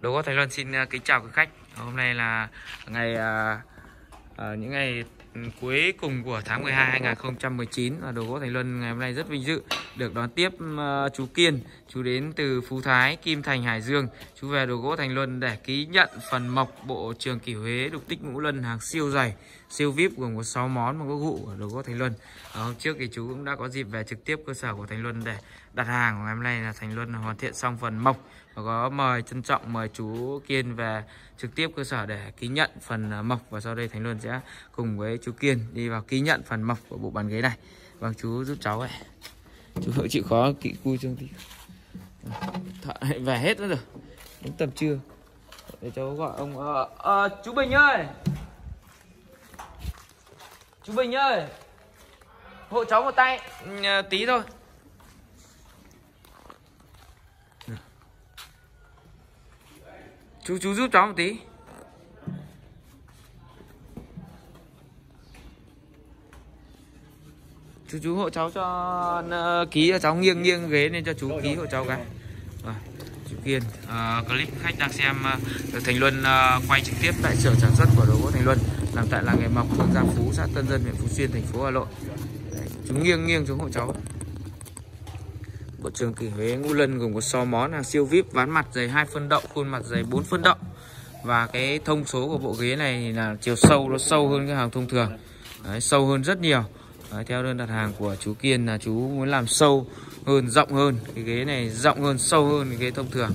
Đồ gỗ Thái Luân xin à, kính chào quý khách. Hôm nay là ngày uh, uh, những ngày cuối cùng của tháng 12 2019 và Đồ gỗ Thành Luân ngày hôm nay rất vinh dự được đón tiếp ờ, chú Kiên. Chú đến từ Phú Thái, Kim Thành, Hải Dương. Chú về Đồ gỗ Thành Luân để ký nhận phần mộc bộ trường kỷ Huế đục tích ngũ luân hàng siêu dày, siêu VIP gồm có 6 món một gỗ gụ của Đồ gỗ Thành Luân. Ở hôm trước thì chú cũng đã có dịp về trực tiếp cơ sở của Thành Luân để đặt hàng. Ngày hôm nay là Thành Luân hoàn thiện xong phần mộc và có mời trân trọng mời chú Kiên về trực tiếp cơ sở để ký nhận phần ờ, mộc và sau đây Thành Luân sẽ cùng với chú Kiên đi vào ký nhận phần mộc của bộ bàn ghế này. Vâng chú giúp cháu ạ. Chú hỗ chịu khó kỹ cu trong tí. Thợ về hết rồi. Đến tầm trưa. Để cháu gọi ông à, à, chú Bình ơi. Chú Bình ơi. Hộ cháu một tay à, tí thôi. chú chú giúp cháu một tí chú chú hộ cháu cho uh, ký cho cháu nghiêng nghiêng ghế lên cho chú ký hộ cháu cái à, chú Kiên. Uh, clip khách đang xem uh, Thành Luân uh, quay trực tiếp tại sở sản xuất của đồ gỗ Thành Luân làm tại làng nghề mộc phường Gia Phú xã Tân Dân huyện Phú Xuyên thành phố Hà Nội. Đấy, chú nghiêng nghiêng chú hộ cháu. Bộ trường kỷ Huế ngũ lân gồm có 6 món hàng siêu vip ván mặt dày 2 phân động khuôn mặt dày 4 phân động Và cái thông số của bộ ghế này là chiều sâu nó sâu hơn cái hàng thông thường. Đấy, sâu hơn rất nhiều. Đấy, theo đơn đặt hàng của chú Kiên là chú muốn làm sâu hơn, rộng hơn. Cái ghế này rộng hơn, sâu hơn cái ghế thông thường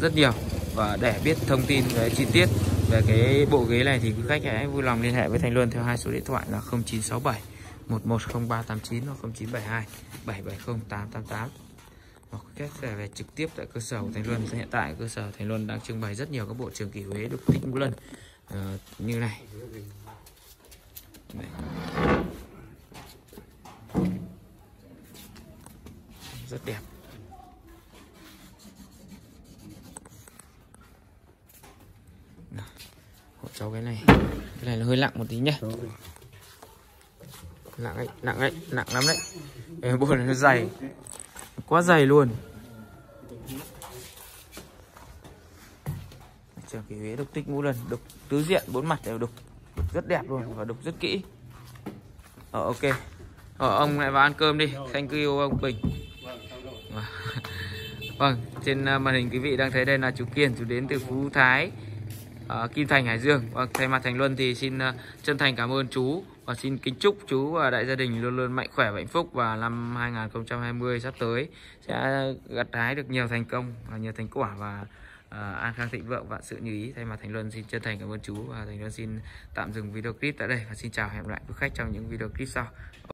rất nhiều. Và để biết thông tin về chi tiết về cái bộ ghế này thì quý khách hãy vui lòng liên hệ với Thành Luân theo hai số điện thoại là 0967 110389 hoặc 0972 770 888 hoặc cách để về trực tiếp tại cơ sở của Thành Luân hiện tại cơ sở Thành Luân đang trưng bày rất nhiều các bộ trường kỷ Huế được tích một lần uh, như này Đấy. Rất đẹp. Nào, hộ cháu cái này cái này là hơi nặng một tí nhé nặng ấy nặng ấy nặng lắm đấy. Cái bộ này nó dày quá dày luôn. Chờ cái huế đục tích ngũ lần đục tứ diện bốn mặt đều đục. Đục rất đẹp luôn và đục rất kỹ. Ờ ok. Ờ, ông lại vào ăn cơm đi. Thank you ông bình. vâng trên à, màn hình quý vị đang thấy đây là chú kiên chú đến từ phú thái uh, kim thành hải dương. Và vâng, thay mặt thành luân thì xin uh, chân thành cảm ơn chú và xin kính chúc chú và đại gia đình luôn luôn mạnh khỏe và hạnh phúc và năm 2020 sắp tới sẽ gặt hái được nhiều thành công và nhiều thành quả và uh, an khang thịnh vượng vạn sự như ý. Thay mặt thành luân xin chân thành cảm ơn chú và thành luân xin tạm dừng video clip tại đây và xin chào hẹn lại quý khách trong những video clip sau.